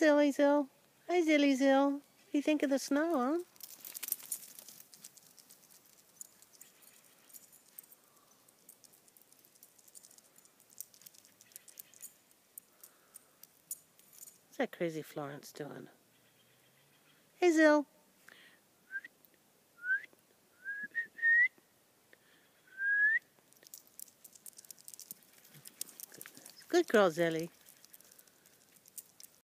Zilly Zill. Hi, Zilly Zill. What you think of the snow, huh? What's that crazy Florence doing? Hey, Zill. Good girl, Zilly.